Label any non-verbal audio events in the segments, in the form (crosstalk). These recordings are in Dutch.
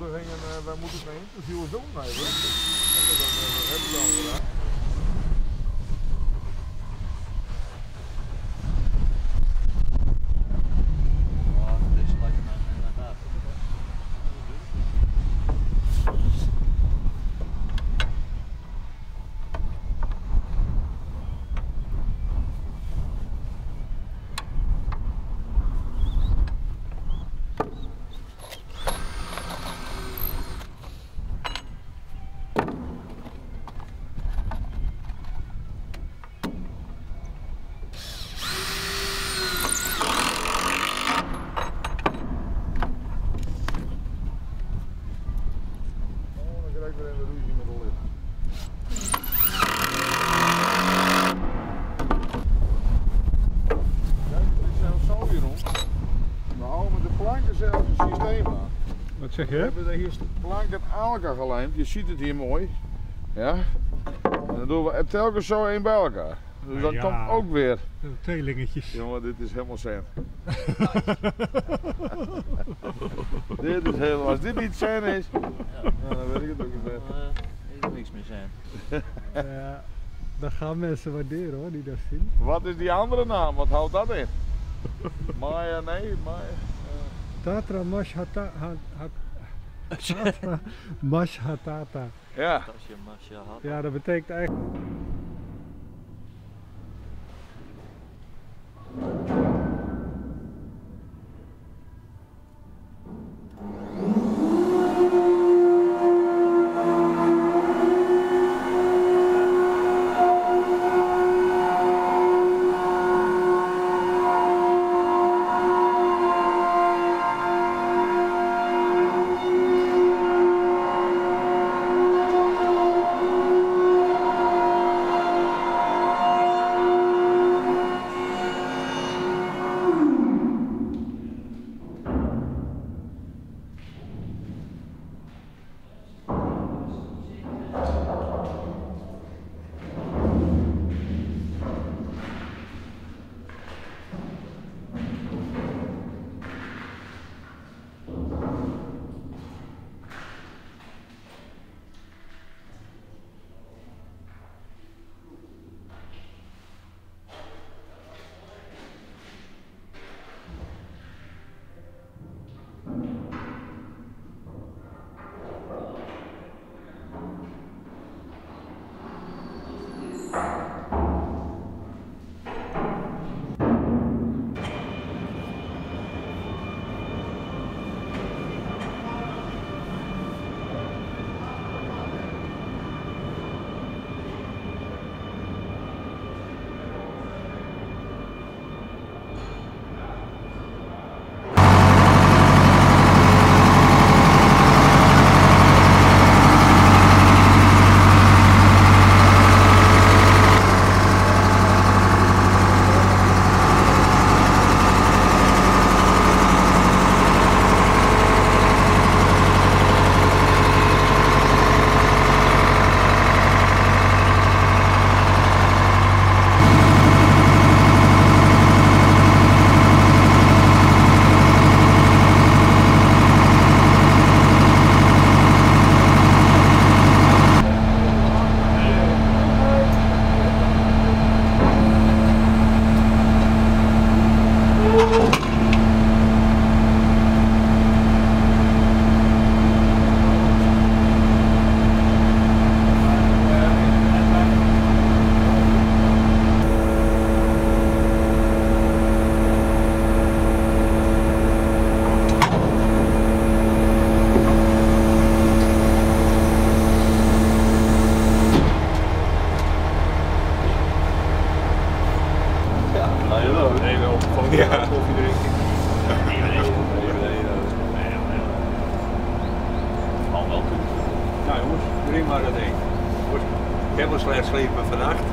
Uitnodigingen, eh, wij moeten geen interviews doen. Nee, dat, dat, dat, dat heb ik al gedaan. Deze lijken mij inderdaad. Oh, dan krijg ik weer een ruzie met de lift. Kijk, het is zelfs zo, Jeroen. We houden met de planken zelfs een systeem aan. Zeg We hebben er hier planken aan elkaar gelijmd. Je ziet het hier mooi. Ja. En dan doen we telkens zo één bij elkaar. Dus dat Ja. komt ook weer. Tweelingetjes. Jongen, dit is helemaal cent. (laughs) dit is helemaal. Als dit niet cent is, nou, dan weet ik het ook niet meer. Ik heb niks meer zijn. (laughs) Ja, dat gaan mensen waarderen hoor, die dat zien. Wat is die andere naam? Wat houdt dat in? Maya, nee, Maya. Tatra Mashhata. ha- (laughs) Mashhatata. Ja. Ja, dat betekent eigenlijk. Heb wel slecht sliepen vannacht.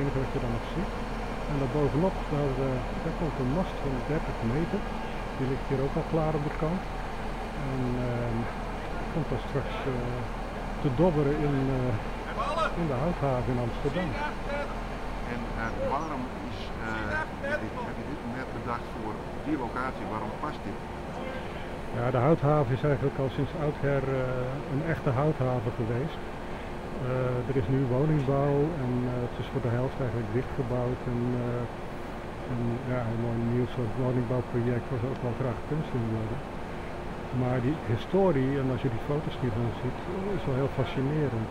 Het enige wat je dan nog ziet. En daarbovenop, daar, eh, daar komt een mast van 30 meter. Die ligt hier ook al klaar op de kant. En ehm, komt daar straks eh, te dobberen in, eh, in de houthaven in Amsterdam. En waarom is, uh, heb je dit net bedacht voor die locatie, waarom past dit? Ja, de houthaven is eigenlijk al sinds oudsher uh, een echte houthaven geweest. Uh, er is nu woningbouw en uh, het is voor de helft eigenlijk dichtgebouwd. En, en ja, een mooi nieuw soort woningbouwproject was ook wel graag kunst in worden. Maar die historie, en als je die foto's hiervan ziet, is wel heel fascinerend.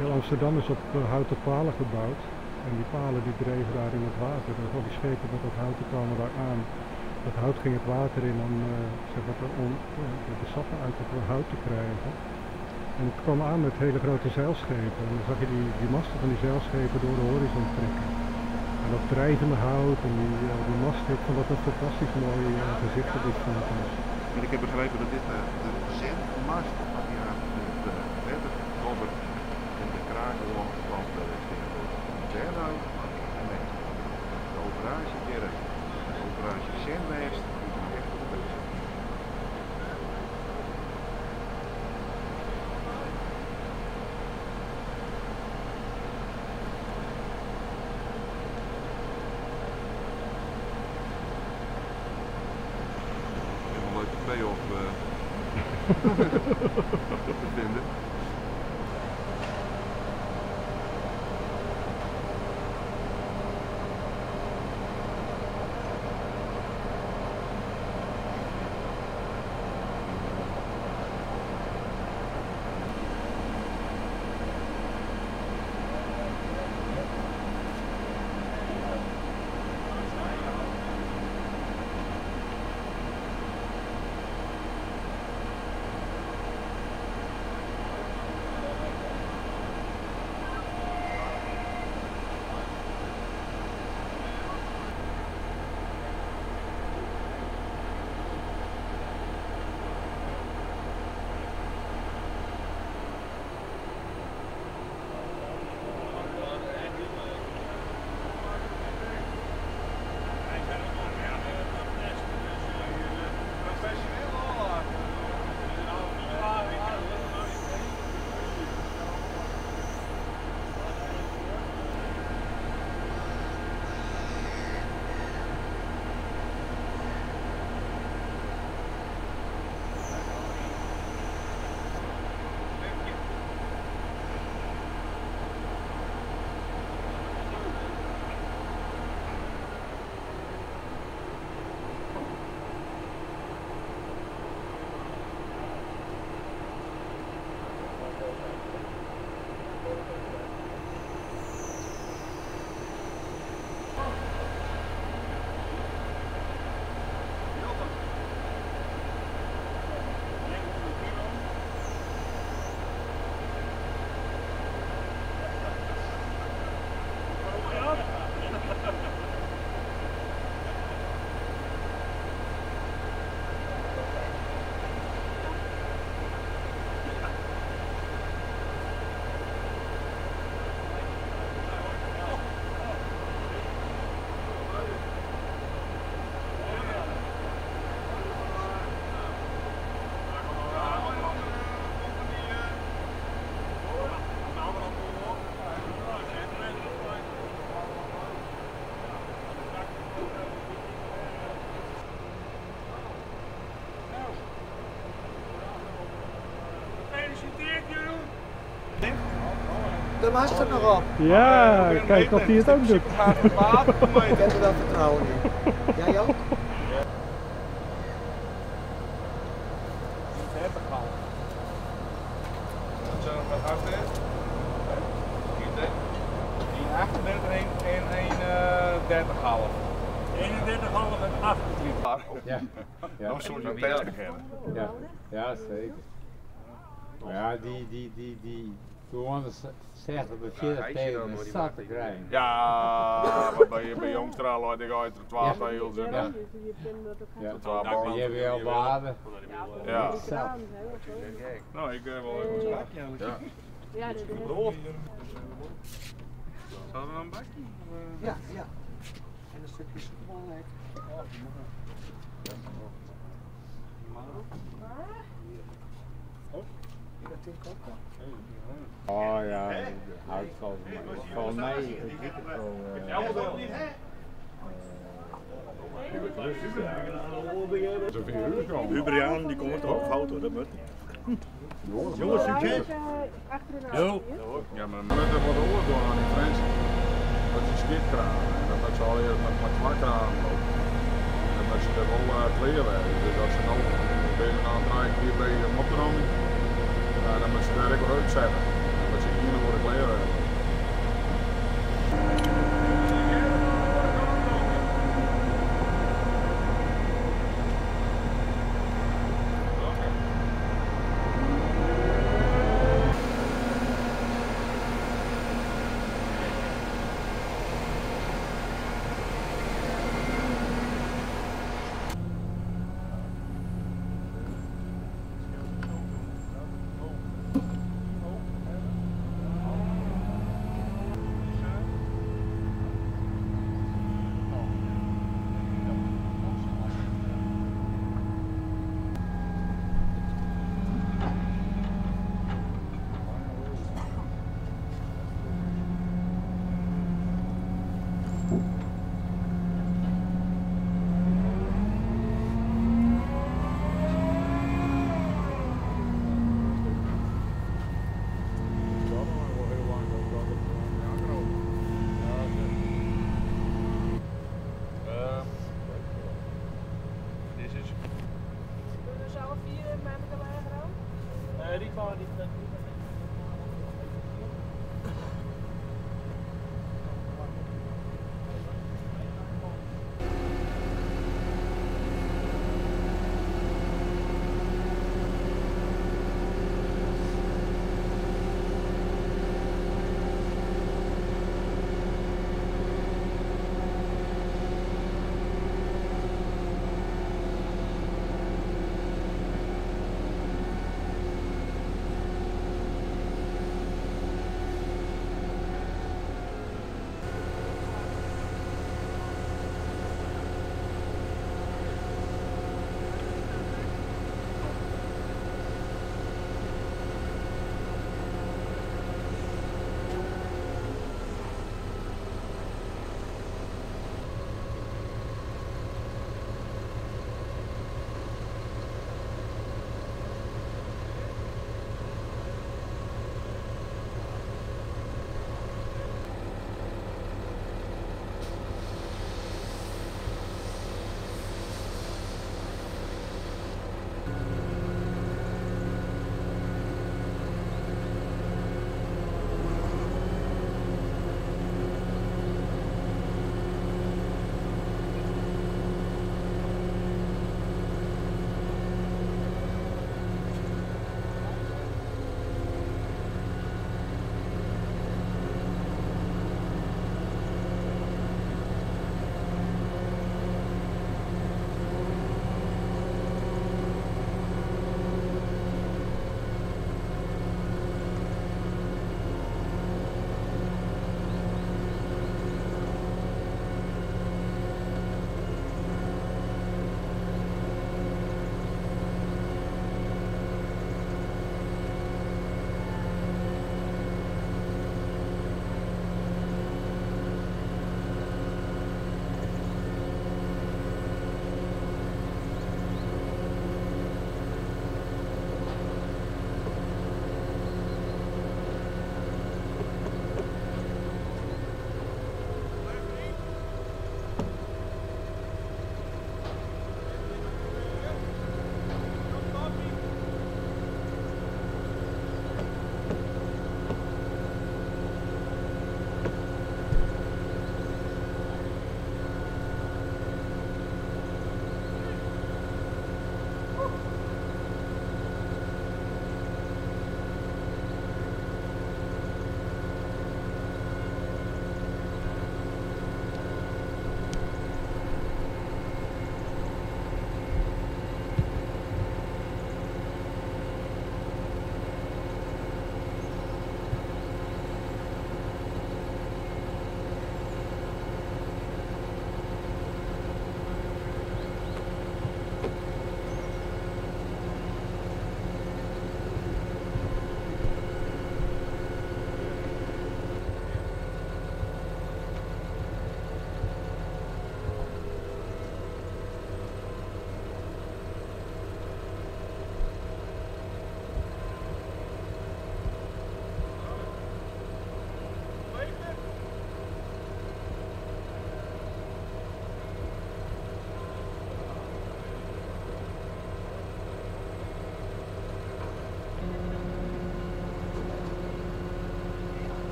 Heel Amsterdam is op houten palen gebouwd. En die palen die dreven daar in het water. Dus al die schepen met dat houten kwamen daar aan. Dat hout ging het water in om, zeg maar, om de sappen uit het hout te krijgen. En het kwam aan met hele grote zeilschepen. En dan zag je die, die masten van die zeilschepen door de horizon trekken. En dat drijvende hout en die, uh, die mast, ik vond dat een fantastisch mooi gezicht op die foto's. En ik heb begrepen dat dit de zendmast van die aan de letterkoffer en de krakenlong van de Zernhout en de operatiekerk de operatie Zendwest nog op. Ja, kijk of hij het ook doet. Ik heb er wel vertrouwen in. Jij ook? Wat zijn er met hard in? Die 38 en 1 30,5. 31,5 en 28. Ja, ja. Een test beginnen. Ja, ja zeker. Maar ja, die, die, die, die, gewoon zegt dat het je tegen een zat te krijgen. Ja, maar bij, bij Jongstraal had ik uit de 12 Ja. heel zin. Ja. Ja, twaalf ballen. je hebt wel waarde. Ja. Nou, ik heb wel even een Ja. Ja, dat is Zal er een bakje? Ja, ja. En een stukje smalheid. Dat denk ik ook wel. Oh ja, valt mij. Valt mij het risico. Zo vier uur komen. Ubriaan, die komt toch op foto, dat moet. Jongens, succes! Jo. Ja, maar met dat wat oor doen aan die grens. Dat is skitkraan. En dat dat ze al eerder met, met kwakkraan lopen. En dat ze er wel uh, kleren Dus dat ze nou bezig aan het hier bij de. Ja, dan moeten ze daar ook wel uitzetten.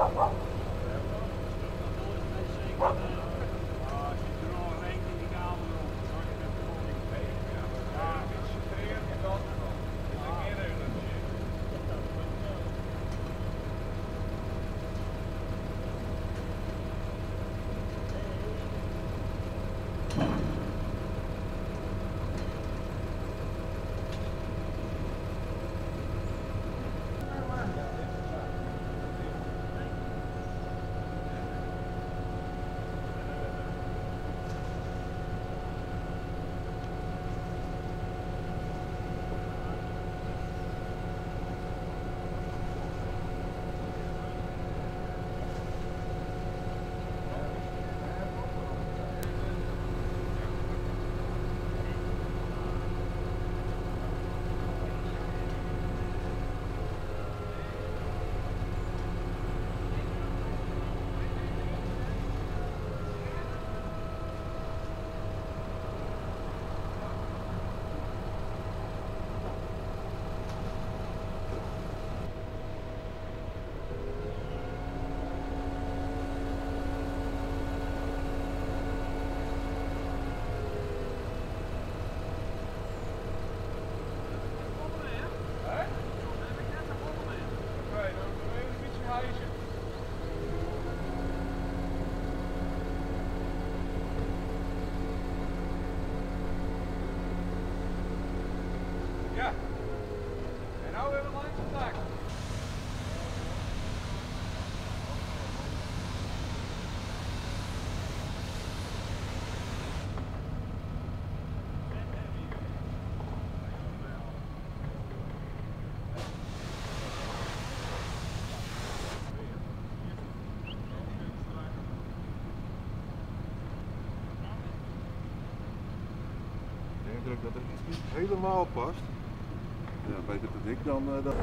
好不好？Dat iets niet helemaal past. Ja, beter te dik dan eh, dat.